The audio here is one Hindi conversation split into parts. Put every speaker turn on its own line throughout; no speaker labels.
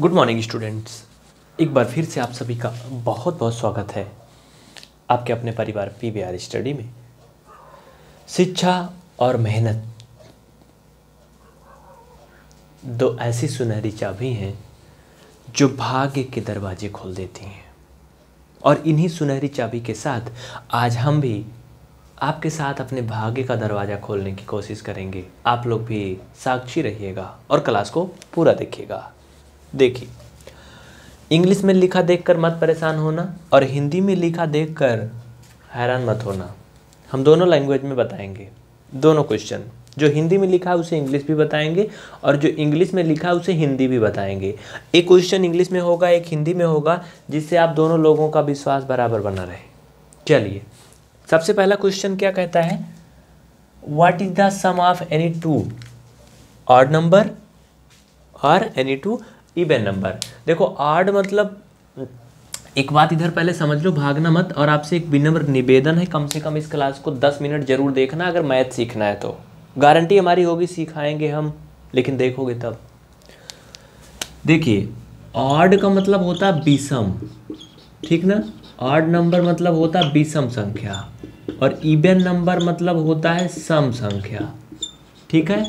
गुड मॉर्निंग स्टूडेंट्स एक बार फिर से आप सभी का बहुत बहुत स्वागत है आपके अपने परिवार पी वी आर स्टडी में। शिक्षा और मेहनत। दो ऐसी सुनहरी चाबी हैं जो भाग्य के दरवाजे खोल देती हैं। और इन्हीं सुनहरी चाबी के साथ आज हम भी आपके साथ अपने भाग्य का दरवाज़ा खोलने की कोशिश करेंगे। आप लोग भी साक्षी रहिएगा और क्लास को पूरा देखिएगा। देखिए इंग्लिश में लिखा देखकर मत परेशान होना और हिंदी में लिखा देखकर हैरान मत होना। हम दोनों लैंग्वेज में बताएँगे। दोनों क्वेश्चन जो हिंदी में लिखा है उसे इंग्लिश भी बताएँगे और जो इंग्लिश में लिखा है उसे हिंदी भी बताएँगे। एक क्वेश्चन इंग्लिश में होगा, एक हिंदी में होगा, जिससे आप दोनों लोगों का विश्वास बराबर बना रहे। चलिए, सबसे पहला क्वेश्चन क्या कहता है? What is the sum of any two odd number और एनी टू इवन नंबर देखो आड मतलब एक बात इधर पहले समझ लो, भागना मत, और आपसे एक विनम्र निवेदन है, कम से कम इस क्लास को दस मिनट ज़रूर देखना, अगर मैथ सीखना है तो। गारंटी हमारी होगी, सिखाएँगे हम, लेकिन देखोगे तब। देखिए ऑड का मतलब होता विषम ठीक ना? ऑड नंबर मतलब होता विषम संख्या, और इवन नंबर मतलब होता है सम संख्या, ठीक है?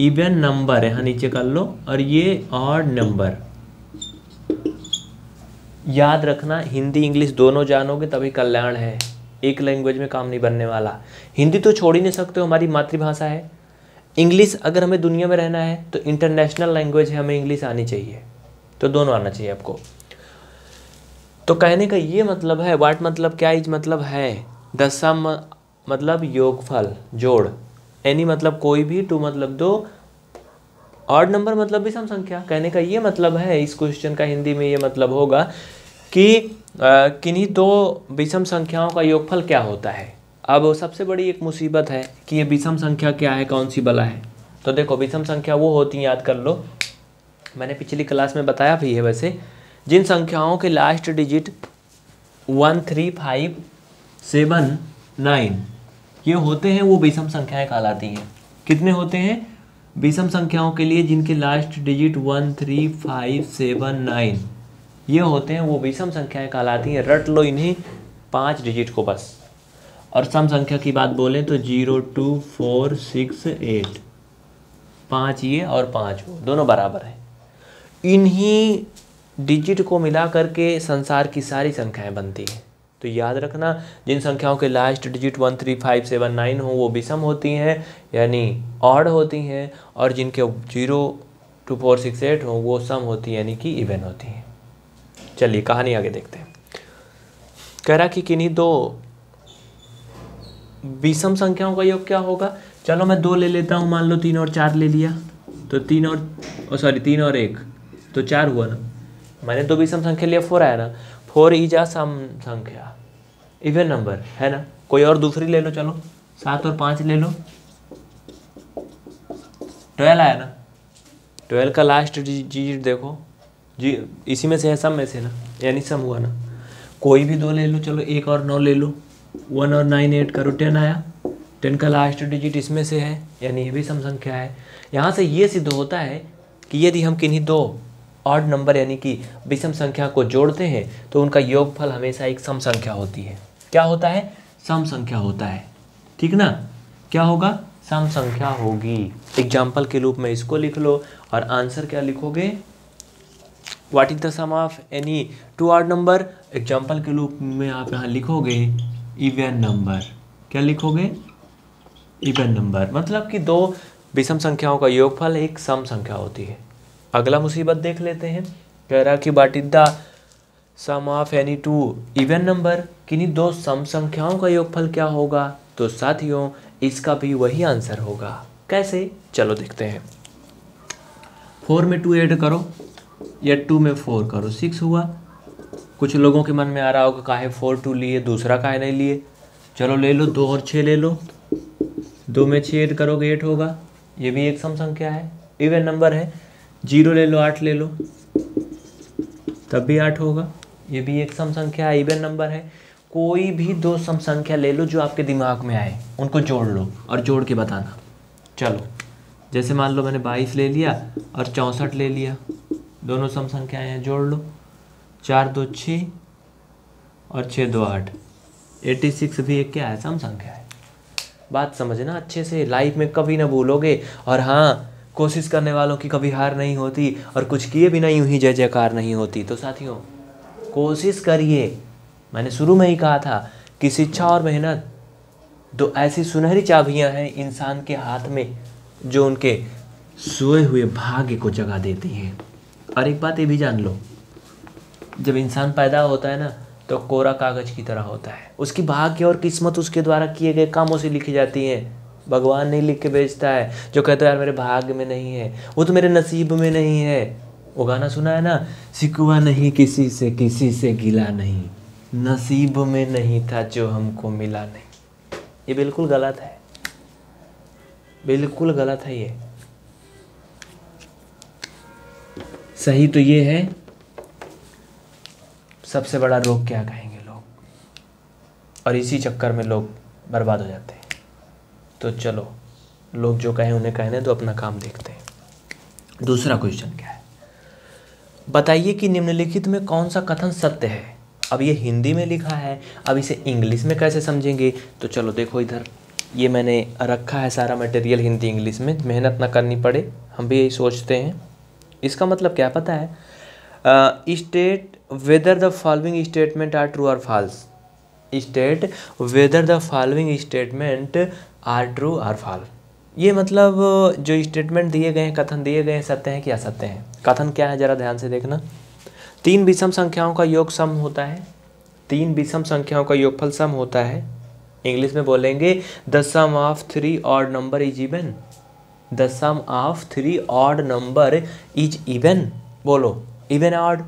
इवन नंबर यहाँ नीचे कर लो, और ये ऑड नंबर याद रखना, हिंदी, इंग्लिश दोनों जानोगे, तभी कल्याण है। एक लैंग्वेज में काम नहीं बनने वाला। हिंदी तो छोड़ ही नहीं सकते हो, हमारी मातृभाषा है। इंग्लिश अगर हमें दुनिया में रहना है तो इंटरनेशनल लैंग्वेज है, हमें इंग्लिश आनी चाहिए। तो दोनों आना चाहिए आपको। तो कहने का ये मतलब है वाट मतलब क्या इज़ मतलब है? दसम मतलब योगफल, जोड़। एनी मतलब कोई भी टू मतलब दो ऑड नंबर मतलब सम संख्या कहने का ये मतलब है, इस क्वेश्चन का हिंदी में ये मतलब होगा कि किन्हीं दो विषम संख्याओं का योगफल क्या होता है? अब सबसे बड़ी एक मुसीबत है कि ये विषम संख्या क्या है, कौन सी बला है? तो देखो विषम संख्या वो होती है, याद कर लो। मैंने पिछली क्लास में बताया भी है वैसे। जिन संख्याओं के last digit one three five seven nine ये होते हैं, वो विषम संख्याएँ कहलाती हैं। कितने होते हैं? विषम संख्याओं के लिए जिनके last digit one three five seven nine ये होते हैं, वो विषम संख्याएँ कहलाती हैं। रट लो इन्हीं, पाँच डिजिट को बस। और सम संख्या की बात बोलें तो zero, two, four, six, eight. पाँच ये और पाँच वो, दोनों बराबर हैं। इन्हीं डिजिट को मिला करके संसार की सारी संख्याएँ बनती हैं। तो याद रखना, जिन संख्याओं के last digit one three five seven nine हो, वो विषम होती हैं, यानी ऑड होती हैं, और जिनके zero two four six eight हो, वो सम होती हैं, यानी कि इवन होती हैं। चलिए, कहानी आगे देखते हैं। कह रहा कि किन्हीं दो विषम संख्याओं का योग क्या होगा? चलो, मैं दो ले लेता हूँ, मान लो तीन और चार ले लिया। तो तीन और सॉरी तीन और एक। तो चार हुआ ना। मैंने दो विषम संख्या लिया फोर आया ना। फोर आ सम संख्या। इवन नंबर, है ना? कोई और दूसरी ले लो, चलो। सात और पाँच ले लो। ट्वेल्व आया ना? ट्वेल्व का लास्ट डिजिट देखो। जी, इसी में से है, सब में से ना? यानी सम हुआ ना? कोई भी दो ले लो, चलो, एक और नौ ले लो। वन और नाइन एट करो, टेन आया। टेन का लास्ट डिजिट इसमें से है, यानी ये भी सम संख्या है। यहाँ से ये सिद्ध होता है कि यदि हम किन्हीं दो ऑड नंबर यानी कि विषम संख्या को जोड़ते हैं तो उनका योगफल हमेशा एक सम संख्या होती है। क्या होता है? सम संख्या होता है। ठीक ना? क्या होगा? सम संख्या होगी। एग्ज़ाम्पल के रूप में इसको लिख लो और आंसर क्या लिखोगे? What is the sum of any two odd number example के रूप में आप यहाँ लिखोगे इवन नंबर क्या लिखोगे? इवन नंबर मतलब कि दो विषम संख्याओं का योगफल एक सम संख्या होती है। अगला मुसीबत देख लेते हैं। कह रहा कि what the sum of any two even number किन्हीं दो सम संख्याओं का योगफल क्या होगा? तो साथियों, इसका भी वही आंसर होगा। कैसे? चलो देखते हैं। फोर में टू ऐड करो, या टू में फोर करो। सिक्स हुआ। कुछ लोगों के मन में आ रहा होगा, काहे फोर टू लिए, दूसरा काहे नहीं लिए? चलो ले लो, दो और छः ले लो। दो में छः ऐड करोगे एट होगा। ये भी एक सम संख्या है। इवन नंबर है। ज़ीरो ले लो, आठ ले लो। तब भी आठ होगा। ये भी एक सम संख्या है इवन नंबर है। कोई भी दो सम संख्या ले लो जो आपके दिमाग में आए, उनको जोड़ लो और जोड़ के बताना। चलो, जैसे मान लो मैंने बाईस ले लिया और चौंसठ ले लिया। दोनों सम संख्याएँ हैं, जोड़ लो। चार दो छः और छः दो आठ। एटी सिक्स भी एक क्या है? सम संख्या है। बात समझना अच्छे से। लाइफ में कभी ना भूलोगे और हाँ कोशिश करने वालों की कभी हार नहीं होती और कुछ किए बिना यूँ ही जय जयकार नहीं होती। तो साथियों, कोशिश करिए, मैंने शुरू में ही कहा था कि शिक्षा और मेहनत दो ऐसी सुनहरी चाबियाँ हैं इंसान के हाथ में जो उनके सोए हुए भाग्य को जगा देती हैं। और एक बात ये भी जान लो, जब इंसान पैदा होता है ना तो कोरा कागज़ की तरह होता है। उसकी भाग्य और किस्मत उसके द्वारा किए गए कामों से लिखी जाती हैं। भगवान नहीं लिख के बेचता है, जो कहता यार, मेरे भाग्य में नहीं है, वो तो मेरे नसीब में नहीं है। वो गाना सुना है ना, सिकुआ नहीं किसी से किसी से गिला नहीं, नसीब में नहीं था जो हमको मिला नहीं। ये बिल्कुल गलत है। बिल्कुल गलत है ये। सही तो ये है, सबसे बड़ा रोग क्या कहेंगे लोग? और इसी चक्कर में लोग बर्बाद हो जाते हैं। तो चलो, लोग जो कहें उन्हें कहने तो अपना काम देखते हैं। दूसरा क्वेश्चन क्या है? बताइए कि निम्नलिखित में कौन सा कथन सत्य है? अब ये हिंदी में लिखा है, अब इसे इंग्लिश में कैसे समझेंगे? तो चलो देखो इधर। ये मैंने रखा है सारा मटेरियल हिंदी इंग्लिश में, मेहनत ना करनी पड़े, हम भी यही सोचते हैं। इसका मतलब क्या पता है? State whether the following statement are true और false state whether the following statement are true, or false ये मतलब जो स्टेटमेंट दिए गए हैं, कथन दिए गए हैं, सत्य हैं कि असत्य हैं? कथन क्या है, ज़रा ध्यान से देखना। तीन विषम संख्याओं का योग सम होता है। तीन विषम संख्याओं का योगफल सम होता है। इंग्लिश में बोलेंगे the sum of three odd number is even the sum of three odd number is even बोलो इवन ऑड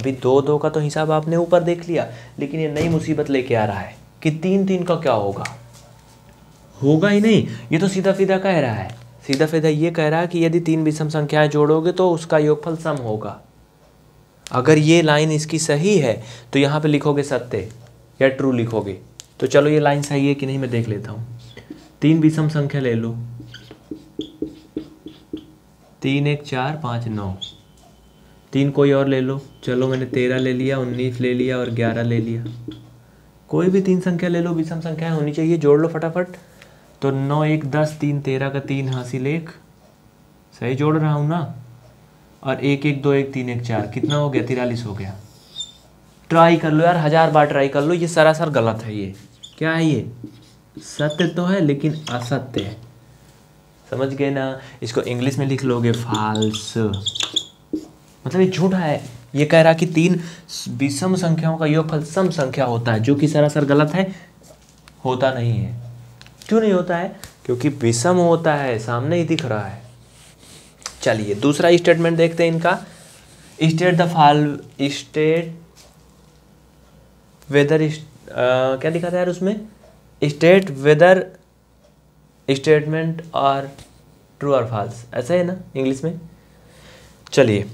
अभी दो दो का तो हिसाब आपने ऊपर देख लिया, लेकिन ये नई मुसीबत लेके आ रहा है कि तीन तीन का क्या होगा? होगा ही नहीं। ये तो सीधा सीधा कह रहा है। सीधा सीधा ये कह रहा है कि यदि तीन विषम संख्याएँ जोड़ोगे तो उसका योगफल सम होगा। अगर ये लाइन इसकी सही है तो यहाँ पे लिखोगे सत्य, या ट्रू लिखोगे। तो चलो ये लाइन सही है कि नहीं, मैं देख लेता हूँ। तीन विषम संख्या ले लो। तीन एक चार पाँच नौ। तीन कोई और ले लो। चलो मैंने तेरह ले लिया, उन्नीस ले लिया और ग्यारह ले लिया। कोई भी तीन संख्या ले लो, विषम संख्या होनी चाहिए, जोड़ लो फटाफट। तो नौ, एक, दस, तीन, तेरह का तीन हासिल एक। सही जोड़ रहा हूँ ना? और एक एक, दो, एक, तीन, एक, चार। कितना हो गया? तिरालीस हो गया। ट्राई कर लो यार, हज़ार बार ट्राई कर लो। ये सरासर गलत है ये। क्या है ये? सत्य तो है, लेकिन असत्य है। समझ गए ना? इसको इंग्लिश में लिख लोगे फाल्स मतलब ये झूठा है। ये कह रहा कि तीन विषम संख्याओं का योगफल सम संख्या होता है। जो कि सरासर गलत है, होता नहीं है। क्यों नहीं होता है? क्योंकि विषम होता है, सामने ही दिख रहा है। चलिए, दूसरा स्टेटमेंट देखते हैं इनका। State the fall state whether क्या लिखा था यार उसमें? स्टेट वेदर स्टेटमेंट और ट्रू और फॉल्स ऐसा है ना, इंग्लिश में? चलिए,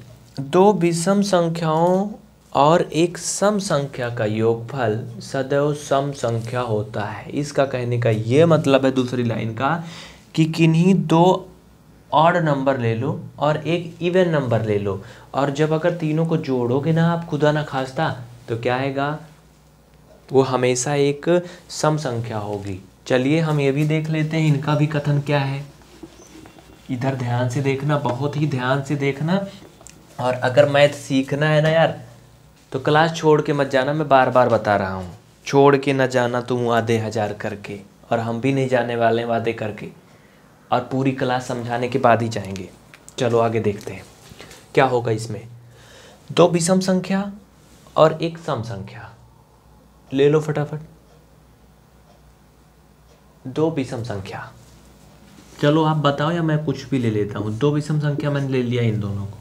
दो विषम संख्याओं और एक सम संख्या का योगफल सदैव सम संख्या होता है। इसका कहने का ये मतलब है दूसरी लाइन का कि किन्हीं दो ऑड नंबर ले लो और एक इवन नंबर ले लो। और जब अगर तीनों को जोड़ोगे ना आप खुदा ना खास्ता तो क्या आएगा? वो हमेशा एक सम संख्या होगी। चलिए हम ये भी देख लेते हैं, इनका भी कथन क्या है। इधर ध्यान से देखना, बहुत ही ध्यान से देखना। और अगर मैथ सीखना है ना यार तो क्लास छोड़ के मत जाना, मैं बार बार बता रहा हूँ। छोड़ के न जाना तुम आधे हज़ार करके, और हम भी नहीं जाने वाले वादे करके। और पूरी क्लास समझाने के बाद ही जाएँगे। चलो आगे देखते हैं। क्या होगा इसमें? दो विषम संख्या और एक सम संख्या। ले लो फटाफट। दो विषम संख्या। चलो आप बताओ या मैं कुछ भी ले लेता हूँ। दो विषम संख्या मैंने ले लिया इन दोनों को।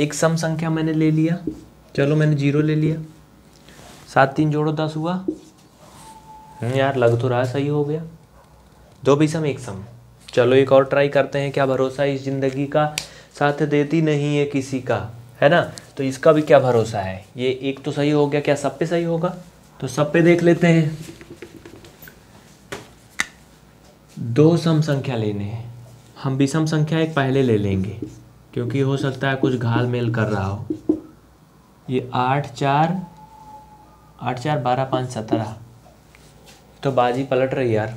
एक सम संख्या मैंने ले लिया। चलो मैंने ज़ीरो ले लिया। सात तीन जोड़ो दस हुआ। हम्म, यार लग तो रहा सही हो गया। दो भी सम एक सम। चलो एक और ट्राई करते हैं क्या भरोसा इस ज़िंदगी का? साथ देती नहीं है किसी का है ना? तो इसका भी क्या भरोसा है? ये एक तो सही हो गया क्या सब पे सही होगा? तो सब पे देख लेते हैं। दो सम संख्या लेने हैं। हम भी विषम संख्या एक पहले ले लेंगे क्योंकि हो सकता है कुछ घाल मेल कर रहा हो। ये आठ चार आठ चार बारह पाँच सत्रह। तो बाजी पलट रही यार।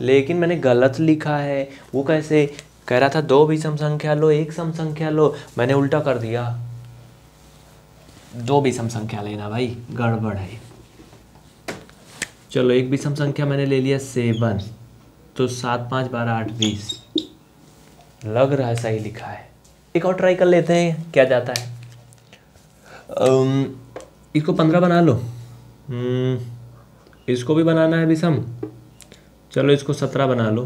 लेकिन मैंने गलत लिखा है। वो कैसे? कह रहा था, दो सम संख्या लो, एक सम संख्या लो। मैंने उल्टा कर दिया। दो सम संख्या लेना भाई, गड़बड़ है। चलो, एक सम संख्या मैंने ले लिया, सेवन। तो सात, पाँच, बारह, आठ, बीस। लग रहा है सही लिखा है। एक और ट्राई कर लेते हैं, क्या जाता है। इसको पंद्रह बना लो। hmm, इसको भी बनाना है विषम। चलो इसको सत्रह बना लो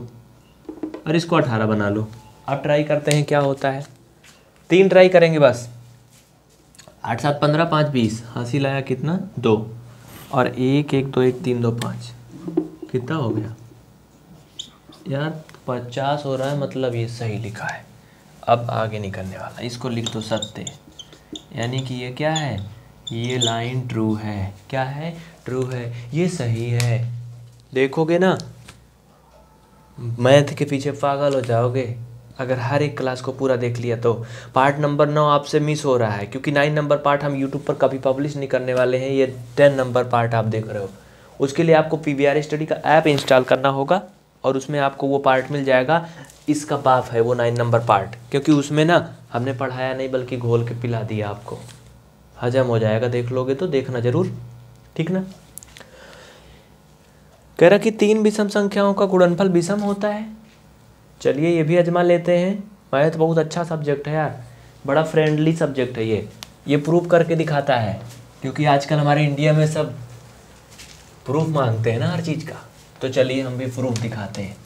और इसको अठारह बना लो। अब ट्राई करते हैं क्या होता है। तीन ट्राई करेंगे बस। आठ सात पंद्रह पाँच बीस। हँसी लाया कितना? दो। और एक एक दो एक तीन दो पाँच। कितना हो गया? यार पचास हो रहा है मतलब ये सही लिखा है। अब आगे निकलने वाला इसको लिख दो सत्य यानी कि ये क्या है? ये लाइन ट्रू है। क्या है? ट्रू है। ये सही है। देखोगे ना मैथ के पीछे पागल हो जाओगे। अगर हर एक क्लास को पूरा देख लिया तो। पार्ट नंबर नौ आपसे मिस हो रहा है, क्योंकि नाइन नंबर पार्ट हम यूट्यूब पर कभी पब्लिश नहीं करने वाले हैं। ये टेन नंबर पार्ट आप देख रहे हो। उसके लिए आपको पी वी आर स्टडी का ऐप इंस्टॉल करना होगा। और उसमें आपको वो पार्ट मिल जाएगा। इसका बाफ है वो नाइन नंबर पार्ट क्योंकि उसमें ना, हमने पढ़ाया नहीं, बल्कि घोल के पिला दिया आपको। हजम हो जाएगा, देख लोगे तो देखना ज़रूर। ठीक ना? कह रहा कि तीन विषम संख्याओं का गुणनफल विषम होता है। चलिए, ये भी अजमा लेते हैं। मैथ बहुत अच्छा सब्जेक्ट है यार। बड़ा फ्रेंडली सब्जेक्ट है ये। ये प्रूफ करके दिखाता है। क्योंकि आजकल हमारे इंडिया में सब प्रूफ मांगते हैं ना हर चीज़ का। तो चलिए हम भी प्रूफ दिखाते हैं।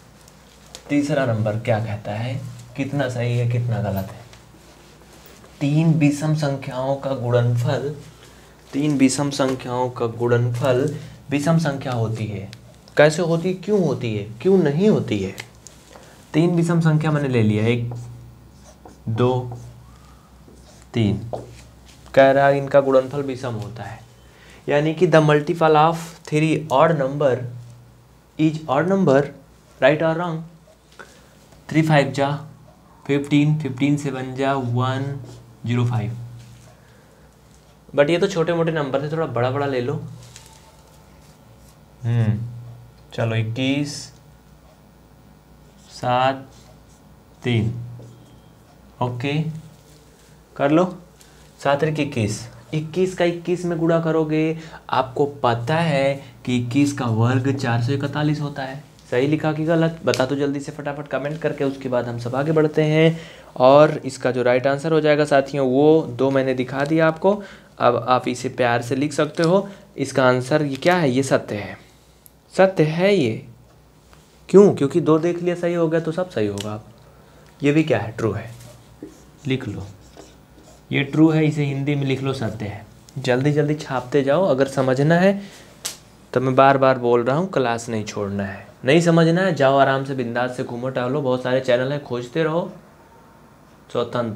तीसरा नंबर क्या कहता है? कितना सही है, कितना गलत है? तीन विषम संख्याओं का गुणनफल, तीन विषम संख्याओं का गुणनफल विषम संख्या होती है। कैसे होती है? क्यों होती है? क्यों नहीं होती है? तीन विषम संख्या मैंने ले लिया, एक, दो, तीन। कह रहा है इनका गुणनफल विषम होता है। यानी कि द मल्टीपल ऑफ़ थ्री और number is odd number right और रॉन्ग थ्री फाइव जा फिफ्टीन फिफ्टीन सेवन जा वन ज़ीरो फाइव बट ये तो छोटे मोटे नंबर थे, थोड़ा बड़ा बड़ा ले लो। हम्म चलो इक्कीस, सात, तीन। ओके, कर लो। सात इक्कीस। इक्कीस का इक्कीस में गुड़ा करोगे, आपको पता है कि इक्कीस का वर्ग चार सौ इकतालीस होता है। सही लिखा कि गलत? बता दो जल्दी से फटाफट कमेंट करके उसके बाद हम सब आगे बढ़ते हैं। और इसका जो राइट आंसर हो जाएगा साथियों, वो दो मैंने दिखा दिया आपको। अब आप इसे प्यार से लिख सकते हो। इसका आंसर ये क्या है? ये सत्य है। सत्य है ये। क्यों? क्योंकि दो देख लिया, सही हो गया तो सब सही होगा। आप ये भी क्या है? ट्रू है। लिख लो। ये ट्रू है, इसे हिंदी में लिख लो, सत्य है। जल्दी जल्दी छापते जाओ। अगर समझना है तो मैं बार बार बोल रहा हूँ, क्लास नहीं छोड़ना है। नहीं समझना है, जाओ आराम से बिंदास से घूमो, टहलो, बहुत सारे चैनल हैं, खोजते रहो। स्वतंत्र।